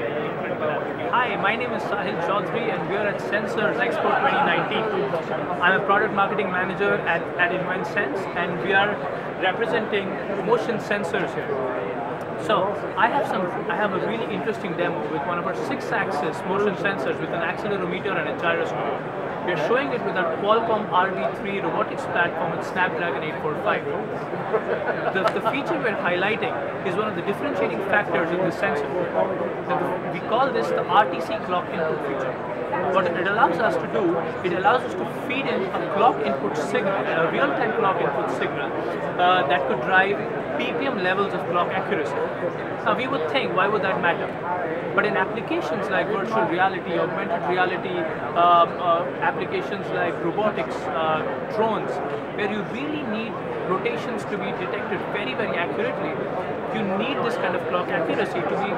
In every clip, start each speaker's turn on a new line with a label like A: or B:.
A: Hi, my name is Sahil Chaudhary and we are at Sensors Expo 2019. I'm a product marketing manager at, at InvenSense and we are representing motion sensors here. So I have some, I have a really interesting demo with one of our six-axis motion sensors with an accelerometer and a gyroscope. We are showing it with our Qualcomm RB3 robotics platform with Snapdragon 845. The, the feature we're highlighting is one of the differentiating factors in this sensor. We call this the RTC clock input feature. What it allows us to do, it allows us to feed in a clock input signal, a real-time clock input signal uh, that could drive ppm levels of clock accuracy. Now we would think, why would that matter? But in applications like virtual reality, augmented reality, uh, uh, applications like robotics, uh, drones, where you really need rotations to be detected very, very accurately, you need this kind of clock accuracy to be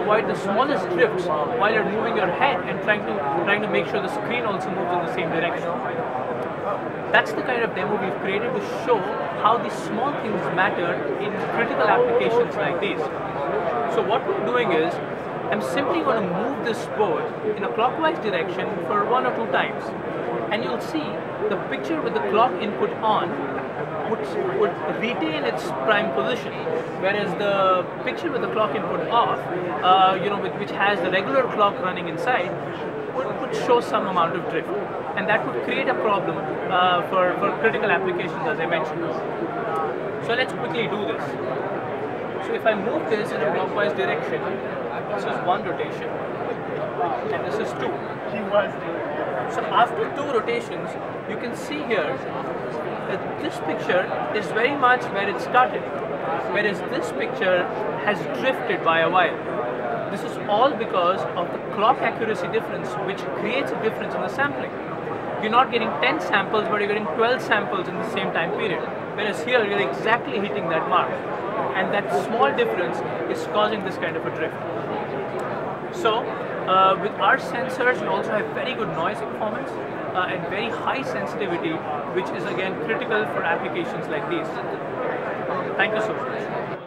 A: avoid the smallest drifts while you're moving your head and trying to trying to make sure the screen also moves in the same direction. That's the kind of demo we've created to show how these small things matter in critical applications like these. So what we're doing is, I'm simply going to move this board in a clockwise direction for one or two times. And you'll see the picture with the clock input on would, would retain its prime position, whereas the picture with the clock input off, uh, you know, with, which has the regular clock running inside, would, show some amount of drift. And that would create a problem uh, for, for critical applications as I mentioned. So let's quickly do this. So if I move this in a clockwise direction, this is one rotation, and this is two. So after two rotations, you can see here that this picture is very much where it started, whereas this picture has drifted by a while. This is all because of the clock accuracy difference, which creates a difference in the sampling. You're not getting 10 samples, but you're getting 12 samples in the same time period. Whereas here, you're exactly hitting that mark. And that small difference is causing this kind of a drift. So, uh, with our sensors, we also have very good noise performance uh, and very high sensitivity, which is again critical for applications like these. Thank you so much.